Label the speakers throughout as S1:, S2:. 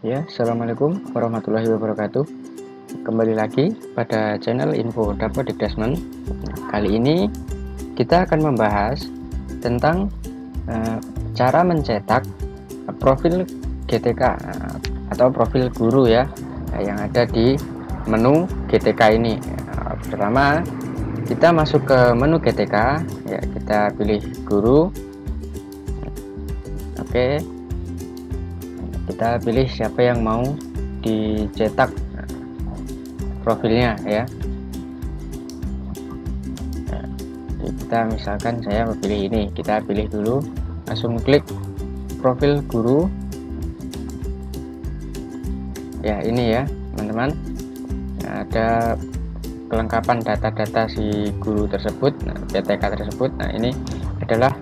S1: Ya, Assalamualaikum warahmatullahi wabarakatuh. Kembali lagi pada channel Info Dapat Desmond Kali ini kita akan membahas tentang uh, cara mencetak profil GTK uh, atau profil guru ya uh, yang ada di menu GTK ini. Pertama kita masuk ke menu GTK ya kita pilih guru. Oke kita pilih siapa yang mau dicetak profilnya ya. Nah, kita misalkan saya pilih ini kita pilih dulu langsung klik profil guru. Ya ini ya teman-teman. Nah, ada kelengkapan data-data si guru tersebut nah, PTK tersebut. Nah ini adalah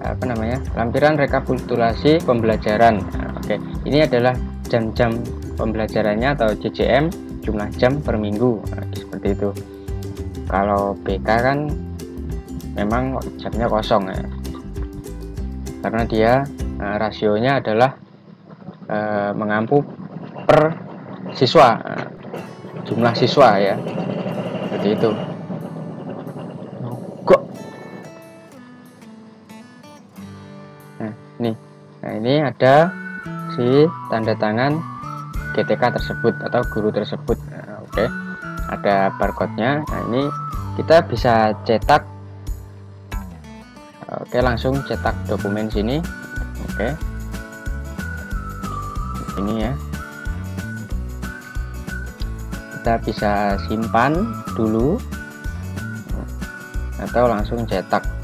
S1: apa namanya lampiran rekapitulasi pembelajaran. Nah, oke. Ini adalah jam-jam pembelajarannya atau JJM jumlah jam per minggu. Nah, seperti itu. Kalau BK kan memang jamnya kosong ya. Karena dia nah, rasionya adalah eh, mengampu per siswa. Nah, jumlah siswa ya. Seperti itu nih nah ini ada si tanda tangan GTK tersebut atau guru tersebut. Nah, oke okay. ada barcode nya nah ini kita bisa cetak. Oke okay, langsung cetak dokumen sini. Oke. Okay. ini ya. Kita bisa simpan dulu atau langsung cetak